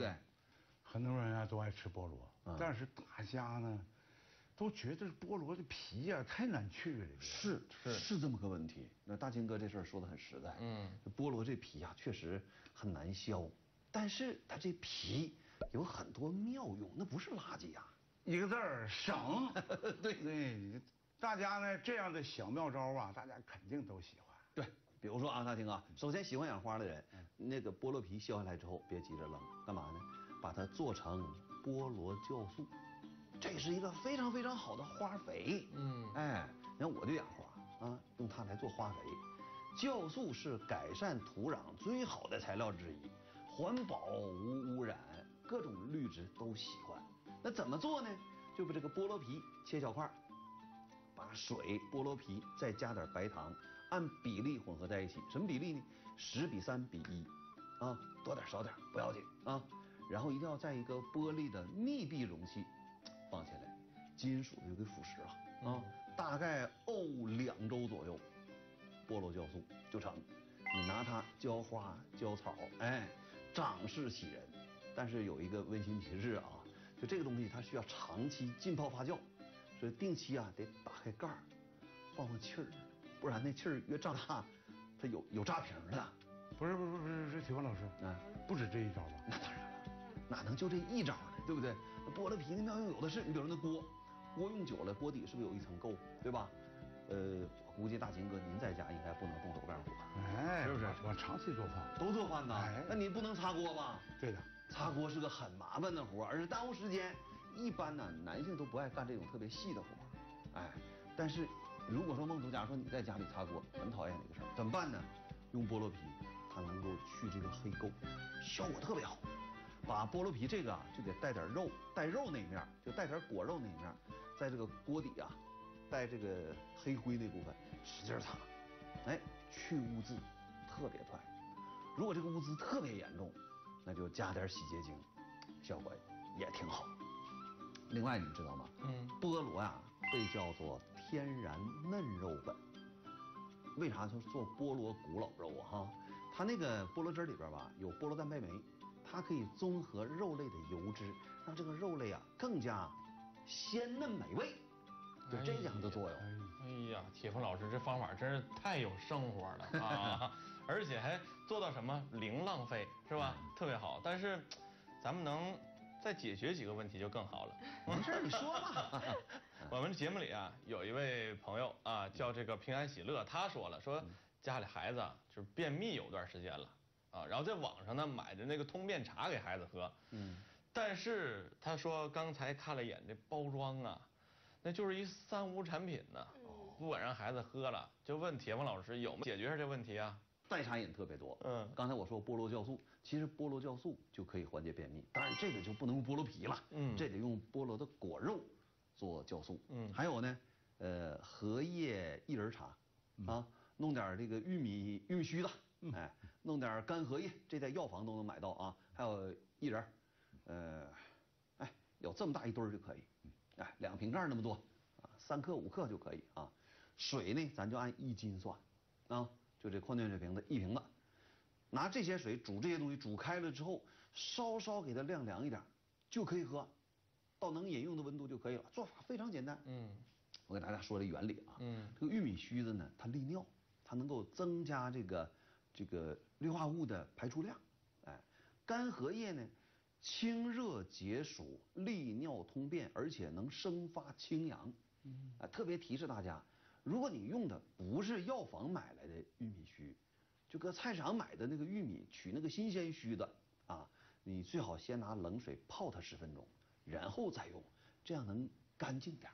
对？很多人啊都爱吃菠萝，但是大家呢都觉得菠萝的皮呀太难去了。是是是这么个问题。那大金哥这事儿说的很实在。嗯，菠萝这皮呀确实很难削，但是它这皮有很多妙用，那不是垃圾呀。一个字儿省。对 对，大家呢这样的小妙招啊，大家肯定都喜欢。对，比如说啊，大金哥，首先喜欢养花的人，那个菠萝皮削下来之后，别急着扔，干嘛呢？把它做成菠萝酵素，这是一个非常非常好的花肥。嗯，哎，你看我就养花啊，用它来做花肥。酵素是改善土壤最好的材料之一，环保无污染，各种绿植都喜欢。那怎么做呢？就把这个菠萝皮切小块，把水、菠萝皮再加点白糖，按比例混合在一起。什么比例呢？十比三比一，啊，多点少点不要紧啊。然后一定要在一个玻璃的密闭容器放起来，金属就给腐蚀了啊！大概沤两周左右，菠萝酵素就成。你拿它浇花浇草，哎，长势喜人。但是有一个温馨提示啊，就这个东西它需要长期浸泡发酵，所以定期啊得打开盖儿，放放气儿，不然那气儿越胀大，它有有炸瓶的。不是不是不是不是，铁峰老师啊，不止这一招吧？那当然了。哪能就这一招呢？对不对？剥了皮的妙用有的是。你比如那锅，锅用久了，锅底是不是有一层垢，对吧？呃，我估计大秦哥您在家应该不能动手干活，哎，是不是？我长期做饭，都做饭呢。那你不能擦锅吧？对的，擦锅是个很麻烦的活，而且耽误时间。一般呢，男性都不爱干这种特别细的活。哎，但是如果说孟总，假如说你在家里擦锅，很讨厌这个事儿，怎么办呢？用菠萝皮，它能够去这个黑垢，效果特别好。把菠萝皮这个啊，就得带点肉，带肉那一面，就带点果肉那一面，在这个锅底啊，带这个黑灰那部分，使劲擦，哎，去污渍特别快。如果这个污渍特别严重，那就加点洗洁精，效果也挺好。另外，你知道吗？嗯，菠萝呀被叫做天然嫩肉粉，为啥说做菠萝古老肉啊？哈，它那个菠萝汁里边吧有菠萝蛋白酶。它可以综合肉类的油脂，让这个肉类啊更加鲜嫩美味，有这样的作用。哎呀，铁峰老师这方法真是太有生活了啊！而且还做到什么零浪费，是吧？特别好。但是咱们能再解决几个问题就更好了。没事，你说吧。我们节目里啊有一位朋友啊叫这个平安喜乐，他说了说家里孩子就是便秘有段时间了。啊，然后在网上呢买的那个通便茶给孩子喝，嗯，但是他说刚才看了一眼这包装啊，那就是一三无产品呢，不管让孩子喝了，就问铁峰老师有没有解决这问题啊？代茶饮特别多，嗯，刚才我说菠萝酵素，其实菠萝酵素就可以缓解便秘，当然这个就不能用菠萝皮了，嗯，这得用菠萝的果肉做酵素，嗯，还有呢，呃，荷叶薏仁茶，啊，弄点这个玉米玉米须子。哎，弄点干荷叶，这在药房都能买到啊。还有薏仁，呃，哎，有这么大一堆儿就可以。哎，两瓶盖那么多，啊，三克五克就可以啊。水呢，咱就按一斤算，啊，就这矿泉水瓶子一瓶子，拿这些水煮这些东西，煮开了之后，稍稍给它晾凉一点，就可以喝，到能饮用的温度就可以了。做法非常简单。嗯，我给大家说这原理啊。嗯，这个玉米须子呢，它利尿，它能够增加这个。这个氯化物的排出量，哎，干荷叶呢，清热解暑、利尿通便，而且能生发清阳。嗯，啊，特别提示大家，如果你用的不是药房买来的玉米须，就搁菜市场买的那个玉米，取那个新鲜须的啊，你最好先拿冷水泡它十分钟，然后再用，这样能干净点